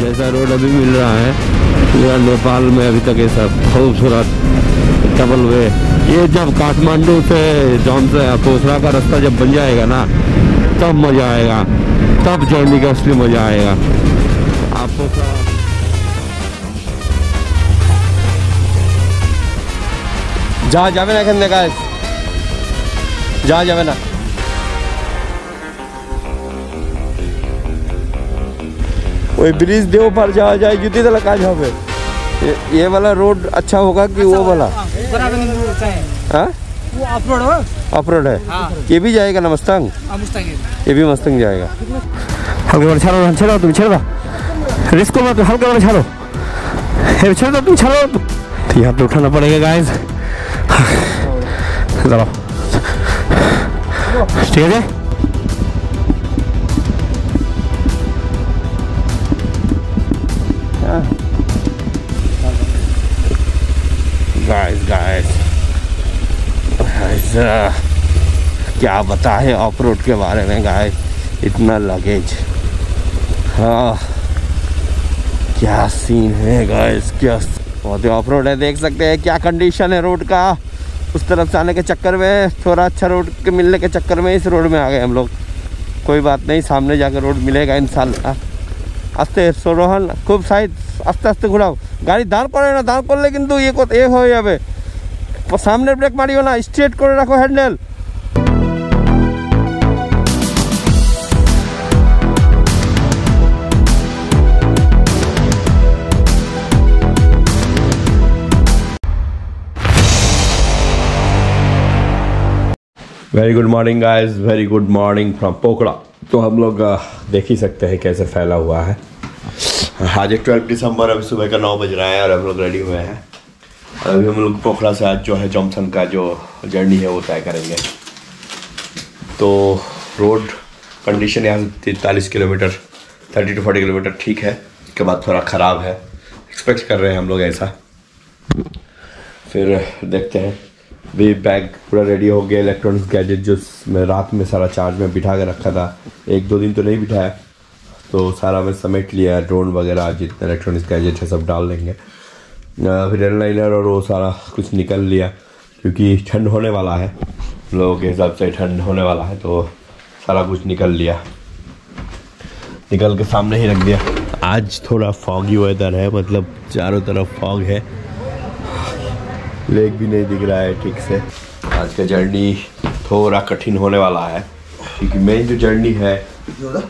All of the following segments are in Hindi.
जैसा रोड अभी मिल रहा है पूरा नेपाल में अभी तक ऐसा खूबसूरत डबल वे ये जब काठमांडू से जौन से पोसरा का रास्ता जब बन जाएगा ना, तब मज़ा आएगा। तब जर्नी का असली मज़ा आएगा। आप पोसरा जावे ना खेलने का जहाँ जावे ना। वो ब्रिज देव पर जा जाए जुदी तक आ जाओ ये, वाला रोड अच्छा होगा कि अच्छा वो वाला? ऑफ़ रोड है। हाँ? ये भी जाएगा ना मस्तंग ये भी मस्तंग जाएगा। हल्के वाले छाड़ो छेड़ो तुम छेड़ दो रिस्क मत हल्के वाले छाड़ो ये छेड़ दो तुम छाड़ो यहाँ पे उठाना पड़ेगा गाइस चलो। ठीक है क्या बताए ऑफ़ रोड के बारे में गाय इतना लगेज हाँ। क्या सीन है गाय क्या बहुत ही ऑफ़ रोड है, देख सकते हैं क्या कंडीशन है रोड का। उस तरफ़ से आने के चक्कर में, थोड़ा अच्छा रोड के मिलने के चक्कर में इस रोड में आ गए हम लोग। कोई बात नहीं, सामने जाकर रोड मिलेगा इन साल अस्ते सोरोहन खूब साइड आस्ते आस्ते घुराओ। गाड़ी दान करे ना दान कर ले तू ये को ए हो जाए সামনের ব্রেক মারিও না স্ট্রেট করে রাখো handle very good morning guys very good morning from Pokhara तो हम लोग अ, देख ही सकते हैं कैसे फैला हुआ है आज एक ट्वेल्व दिसंबर अभी सुबह का नौ बज रहा है और हम लोग रेडी हुए हैं और अभी हम लोग पोखरा से आज जो है जॉमसन का जो जर्नी है वो तय करेंगे। तो रोड कंडीशन यहाँ तैंतालीस kilometre thirty two forty kilometre ठीक है। उसके बाद थोड़ा ख़राब है। एक्सपेक्ट कर रहे हैं हम लोग ऐसा। फिर देखते हैं। भी बैग पूरा रेडी हो गया इलेक्ट्रॉनिक्स गैजेट जो मैं रात में सारा चार्ज में बिठा के रखा था। एक दो दिन तो नहीं बिठाया। तो सारा मैं समेट लिया ड्रोन वगैरह जितने इलेक्ट्रॉनिक्स गैजेट है सब डाल अ, फिर एयरलाइनर और वो सारा कुछ निकल लिया क्योंकि ठंड होने वाला है। लोगों के हिसाब से ठंड होने वाला है तो सारा कुछ निकल लिया। निकल के सामने ही रख दिया। आज थोड़ा फॉगी वेदर है मतलब चारों तरफ़ फॉग है। लेक भी नहीं दिख रहा है ठीक से। आज का जर्नी थोड़ा कठिन होने वाला है क्योंकि मेन जो जर्नी है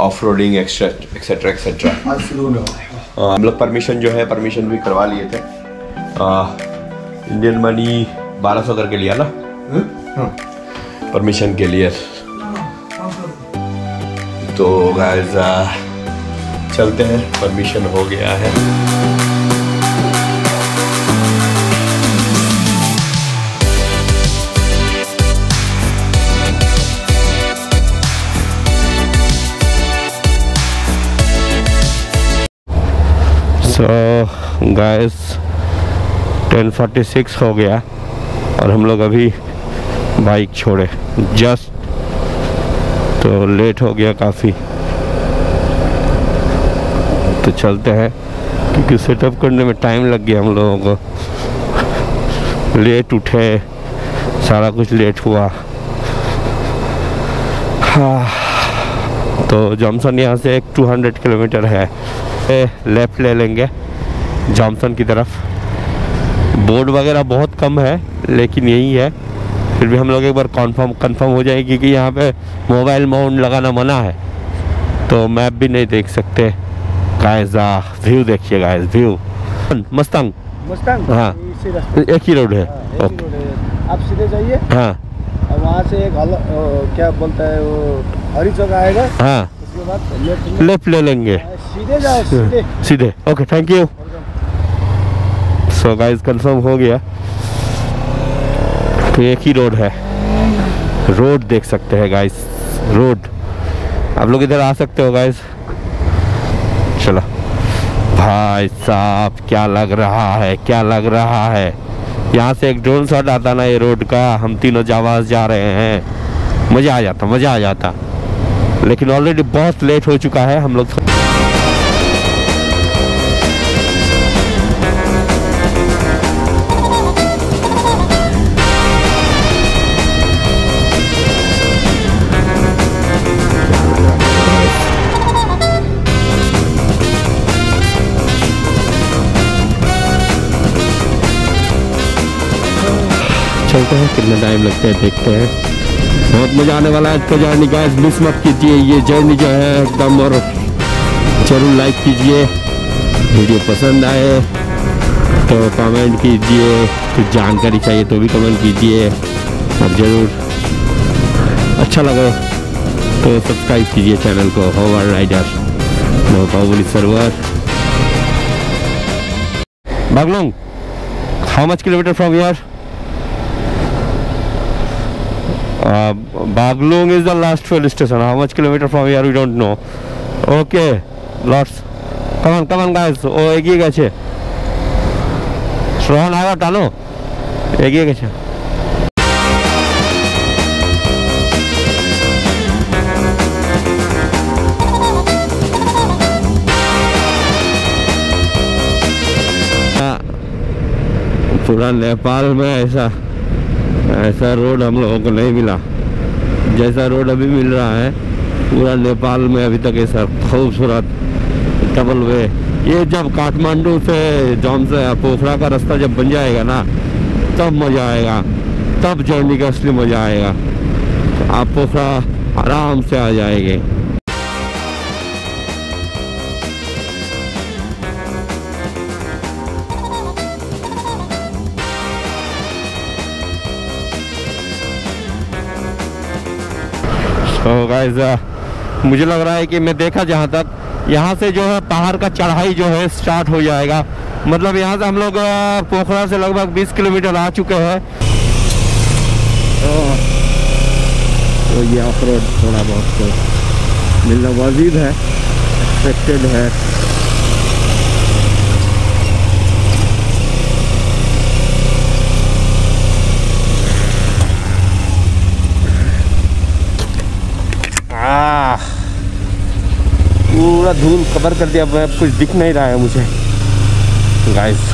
ऑफ़ रोडिंग एक्सेट्रा एक्सेट्रा हम लोग परमिशन जो है परमिशन भी करवा लिए थे। इंडियन मनी बारह सौ करके लिया ना? परमिशन के लिए। तो गाइस चलते हैं। परमिशन हो गया है। सो गाइस 1046 हो गया और हम लोग अभी बाइक छोड़े। जस्ट तो लेट हो गया काफ़ी। तो चलते हैं, क्योंकि सेटअप करने में टाइम लग गया हम लोगों को। लेट उठे, सारा कुछ लेट हुआ। हाँ तो जॉमसन यहाँ से एक 200 किलोमीटर है। लेफ़्ट ले लेंगे जॉमसन की तरफ़। बोर्ड वगैरह बहुत कम है लेकिन यही है। फिर भी हम लोग एक बार कंफर्म कंफर्म हो जाए क्योंकि यहाँ पे मोबाइल माउंट लगाना मना है। तो मैप भी नहीं देख सकते। गाइस व्यू देखिए गाइस व्यू मस्तंग मुस्तांग हाँ। एक ही रोड है। ओके आप सीधे जाइए। हाँ। वहाँ से एक हल क्या बोलता है वो हरी चौक आएगा। हाँ। उसके बाद लेफ़्ट लेफ़्ट ले लेंगे। सीधे जाओ सीधे। सीधे। Okay thank you so guys confirm हो गया। तो एक ही रोड है। रोड देख सकते हैं गाइस रोड आप लोग इधर आ सकते हो गाइस चलो। भाई साहब, क्या लग रहा है? क्या लग रहा है? यहाँ से एक ड्रोन शॉट आता ना ये रोड का। हम तीनों जावाज जा रहे हैं। मज़ा आ जाता, मज़ा आ जाता। लेकिन ऑलरेडी बहुत लेट हो चुका है। हम लोग चलते हैं, कितना टाइम लगता है देखते हैं। बहुत मज़ा आने वाला है आज का जर्नी गैस मिस मत कीजिए, ये जर्नी जो है एकदम, और ज़रूर लाइक कीजिए। वीडियो पसंद आए तो कमेंट कीजिए, कुछ जानकारी चाहिए तो भी कमेंट कीजिए, और ज़रूर अच्छा लगे तो सब्सक्राइब कीजिए चैनल को hover rider Baahubali server Baglung how much kilometre from here Uh, Baglung is the last fuel station. How much kilometer from here we don't know. Okay, lots. Come on, come on guys. ও এগিয়ে গেছে শ্রবণ আগা টানো এগিয়ে গেছে हाँ, पूरा नेपाल में ऐसा ऐसा रोड हम लोगों को नहीं मिला। जैसा रोड अभी मिल रहा है, पूरा नेपाल में अभी तक ऐसा खूबसूरत डबल वे ये जब काठमांडू से जौन से पोखरा का रास्ता जब बन जाएगा ना, तब मज़ा आएगा। तब जर्नी का असली मज़ा आएगा। आप पोखरा आराम से आ जाएँगे। तो गाइज़ मुझे लग रहा है कि मैं देखा जहाँ तक यहाँ से जो है पहाड़ का चढ़ाई जो है स्टार्ट हो जाएगा। मतलब यहाँ से हम लोग पोखरा से लगभग 20 किलोमीटर आ चुके हैं। तो, ये ऑफ़ रोड थोड़ा बहुत तो मिलना वाजिब है एक्सपेक्टेड है। पूरा धूल कवर कर दिया अब कुछ दिख नहीं रहा है मुझे। गाइस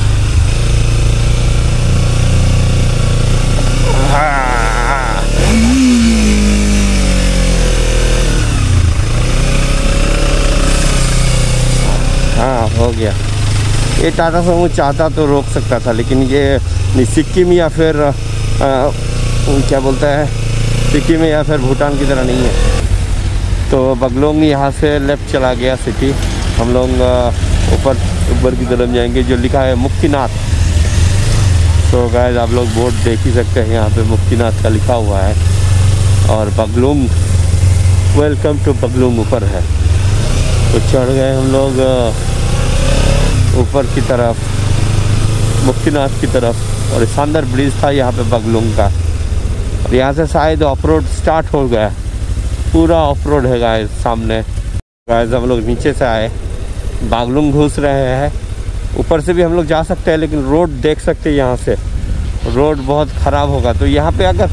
हाँ हो गया। ये टाटा सुमो चाहता तो रोक सकता था लेकिन ये सिक्किम या फिर अ, क्या बोलता है सिक्किम या फिर भूटान की तरह नहीं है। तो बगलोंग यहाँ से लेफ़्ट चला गया सिटी हम लोग ऊपर ऊपर की तरफ़ जाएँगे, जो लिखा है मुक्तिनाथ। तो गाइस आप लोग बोर्ड देख ही सकते हैं, यहाँ पे मुक्तिनाथ का लिखा हुआ है। और बगलुंग वेलकम टू बगलुंग ऊपर है। तो चढ़ गए हम लोग ऊपर की तरफ़, मुक्तिनाथ की तरफ़। और शानदार ब्रिज था यहाँ पे बगलुंग का। और यहाँ से शायद ऑफ़ रोड स्टार्ट हो गया। पूरा ऑफ़ रोड है गाइस सामने। गाइस हम लोग नीचे से आए। बागलुंग घुस रहे हैं। ऊपर से भी हम लोग जा सकते हैं, लेकिन रोड देख सकते हैं यहाँ से। रोड बहुत ख़राब होगा। तो यहाँ पे अगर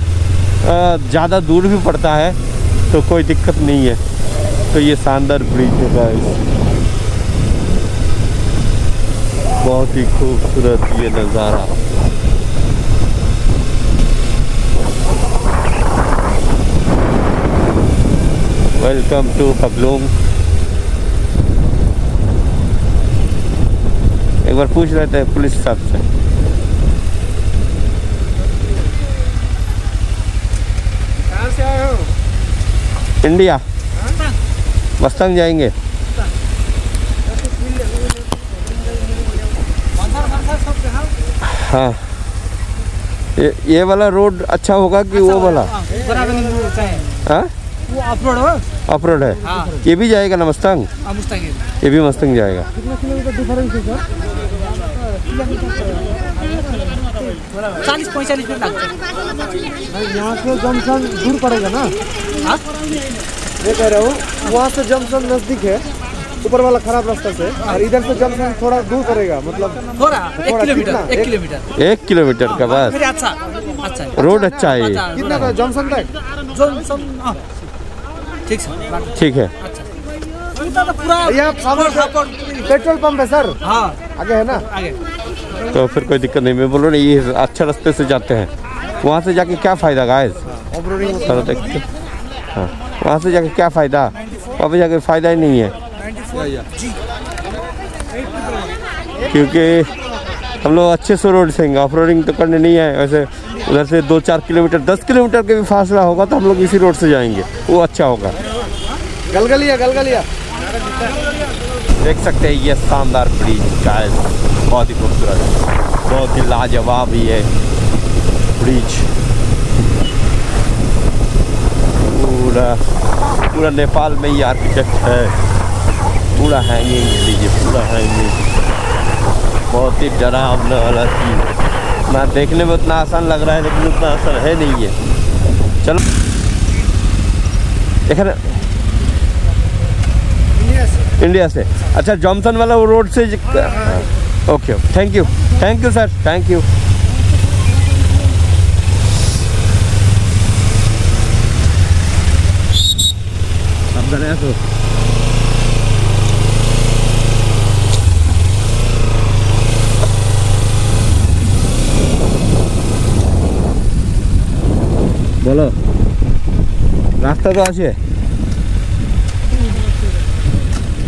ज़्यादा दूर भी पड़ता है तो कोई दिक्कत नहीं है। तो ये शानदार ब्रिज है गाइस बहुत ही खूबसूरत ये नज़ारा। वेलकम टू पगलूम एक बार पूछ रहे थे पुलिस साहब से। से आए हो? इंडिया। मस्तंग जाएँगे। हाँ। ये ये वाला रोड अच्छा होगा कि वो वाला? हाँ? वो ऑफ़ रोड हो? ऑफ़ रोड है? हाँ। ये भी जाएगा ना मस्तंग हाँ ये भी। मस्तंग जाएगा। कितना किलोमीटर डिफरेंस है सर? चालीस पैंतालीस मिनट लगता यहाँ से जंक्शन दूर पड़ेगा ना? हाँ? ये कह रहा हूँ वहाँ से जंक्शन नज़दीक है ऊपर वाला खराब रास्ता से और इधर से जंक्शन थोड़ा दूर पड़ेगा मतलब थोड़ा एक किलोमीटर एक किलोमीटर। एक किलोमीटर का बस। अच्छा अच्छा रोड अच्छा है अच्छा, कितना का जंक्शन तक? हाँ, ठीक है ठीक है। तो पूरा पेट्रोल पंप है सर। हाँ। आगे है ना? आगे। तो फिर कोई दिक्कत नहीं मैं बोल रहा ये अच्छे रास्ते से जाते हैं। वहाँ से जाके क्या फ़ायदा गाइस रोडिंग चलो देखते हाँ। वहाँ से जाके क्या फ़ायदा? वहाँ पे जाके फ़ायदा ही नहीं है। क्योंकि हम लोग अच्छे से रोड से ऑफ़ रोडिंग तो करने नहीं है वैसे उधर से दो चार किलोमीटर दस किलोमीटर के भी फासला होगा तो हम लोग इसी रोड से जाएँगे। वो अच्छा होगा। गलगलिया गलगलिया। देख सकते हैं ये शानदार ब्रिज गाइस बहुत ही खूबसूरत। बहुत ही लाजवाब ये ब्रिज। पूरा पूरा नेपाल में ये आर्किटेक्ट है। पूरा हैंगिंग ब्रिज पूरा हैंगिंग बहुत ही डरावना वाला चीज़ ना देखने में उतना आसान लग रहा है लेकिन उतना आसान है नहीं है चलो। देख रहे इंडिया से। अच्छा जॉमसन वाला वो रोड से हाँ, हाँ, हाँ। Okay thank you thank you sir thank you सावधान বলো রাস্তা তো আছে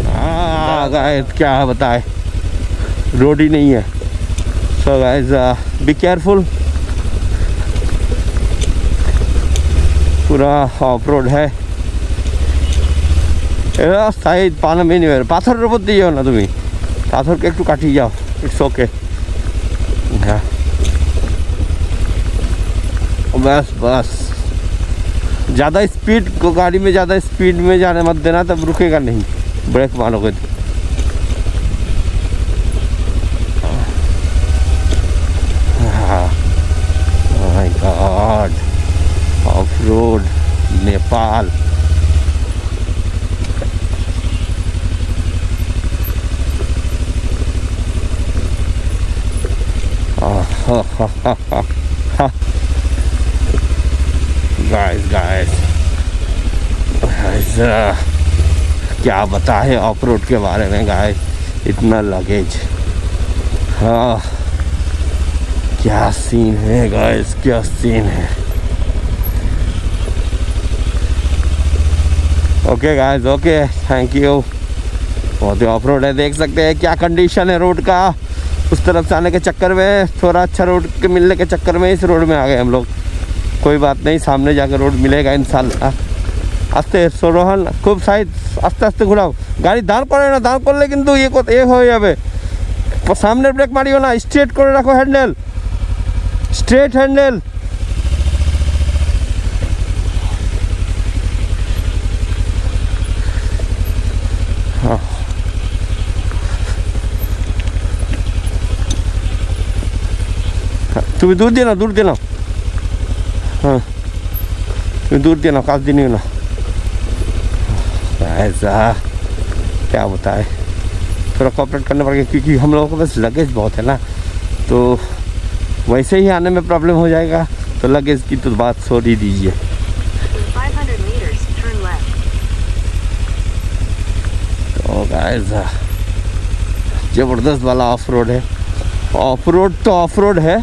हाँ गाइस क्या बताए रोड ही नहीं है सो गाइस बी केयरफुल पूरा ऑफ रोड है এরা সাইড পানামে নেবে পাথরের উপর দিয়ে যাও না তুমি পাথরকে একটু কাটিয়ে যাও ইটস ওকে হ্যাঁ बस बस ज़्यादा स्पीड को गाड़ी में ज़्यादा स्पीड में जाने मत देना, तब रुकेगा नहीं। ब्रेक मारोगे तो। God of road Nepal guys guys guys uh, क्या बताए ऑफ़ रोड के बारे में गाय इतना लगेज हाँ. क्या सीन है गाइस क्या सीन है? Okay guys okay thank you बहुत ही ऑफ़ रोड है. देख सकते हैं क्या कंडीशन है रोड का. उस तरफ़ से आने के चक्कर में थोड़ा अच्छा रोड के मिलने के चक्कर में इस रोड में आ गए हम लोग. कोई बात नहीं सामने जाकर रोड मिलेगा इंशाल्लाह আস্তে সোরোহান খুব সাইড আস্তে আস্তে ঘোরাও গাড়ি দাঁড় করে না দাঁড় করলে কিন্তু ইয়ে কর- এ হয়ে যাবে সামনের ব্রেক মারিও না স্ট্রেট করে রাখো হ্যান্ডেল স্ট্রেট হ্যান্ডেল তুমি দূর দিয়ে নাও দূর দিয়ে নাও হ্যাঁ दूर দিয়ে নাও কাজ দিয়ে নিও ऐसा क्या बताए थोड़ा कॉपरेट करने पड़ेगा क्योंकि हम लोगों के पास लगेज बहुत है ना तो वैसे ही आने में प्रॉब्लम हो जाएगा तो लगेज की तो बात छोड़ ही दीजिए तो ज़बरदस्त वाला ऑफ़ रोड है ऑफ़ रोड तो ऑफ़ रोड है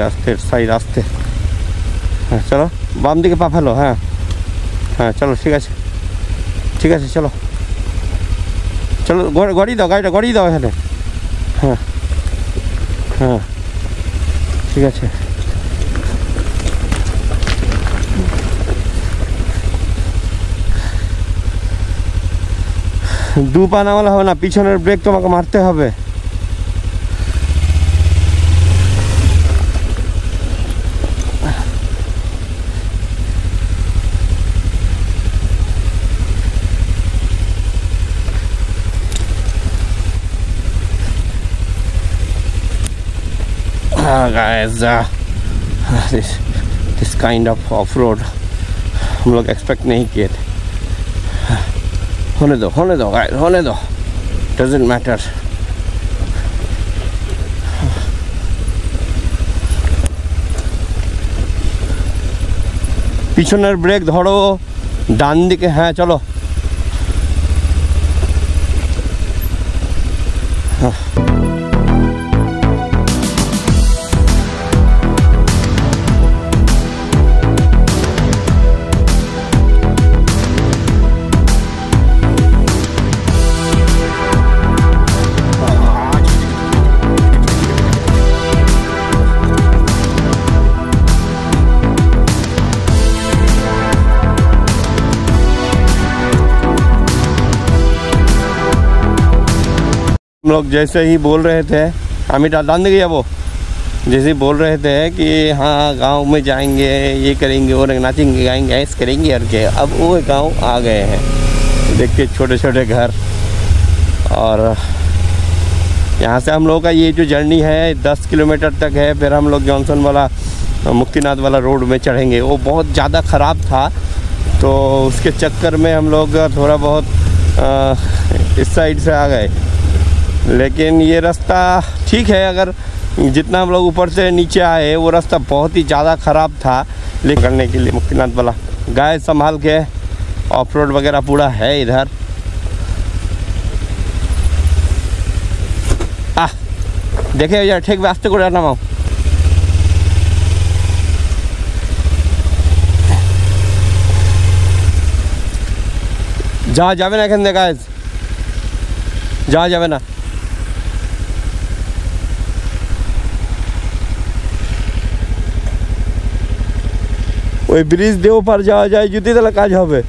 আস্তে আস্তে সাইড আস্তে। হ্যাঁ চলো বাম দিকে পা ফেলো হ্যাঁ। হ্যাঁ চলো, ঠিক আছে। ঠিক আছে, চলো। চলো, গড়- গড়িয়ে দাও, গাড়িটা গড়িয়ে দাও এখানে। হ্যাঁ হ্যাঁ ঠিক আছে। দু পানাওয়ালা হবে না, পিছনের ব্রেক তোমাকে মারতে হবে। guys this this kind of off road हम लोग एक्सपेक्ट नहीं किए थे होने दो होने दो गाइस होने दो डजेंट मैटर পিছনের ব্রেক ধরো ডান দিকে হ্যাঁ চলো हम लोग जैसे ही बोल रहे थे अमित डाल गया वो? जैसे ही बोल रहे थे कि हाँ गाँव में जाएँगे ये करेंगे और नाचेंगे गाएँगे ऐसे करेंगे और के अब वो गाँव आ गए हैं। देख के छोटे छोटे घर। और यहाँ से हम लोगों का ये जो जर्नी है दस किलोमीटर तक है फिर हम लोग जॉनसन वाला मुक्तिनाथ वाला रोड में चढ़ेंगे। वो बहुत ज़्यादा ख़राब था। तो उसके चक्कर में हम लोग थोड़ा बहुत अ, इस साइड से आ गए। लेकिन ये रास्ता ठीक है, अगर जितना हम लोग ऊपर से नीचे आए, वो रास्ता बहुत ही ज़्यादा ख़राब था। ले करने के लिए मुक्तिनाथ वाला गाय संभाल के ऑफ़ रोड वगैरह पूरा है इधर। आ देखे यार ठीक रास्ते को रहना माओ। जहाँ जावे ना कहते गाय जहाँ जावे ना। ওই ব্রিজ দিয়ে ওপার যাওয়া যায় যদি তাহলে কাজ হবে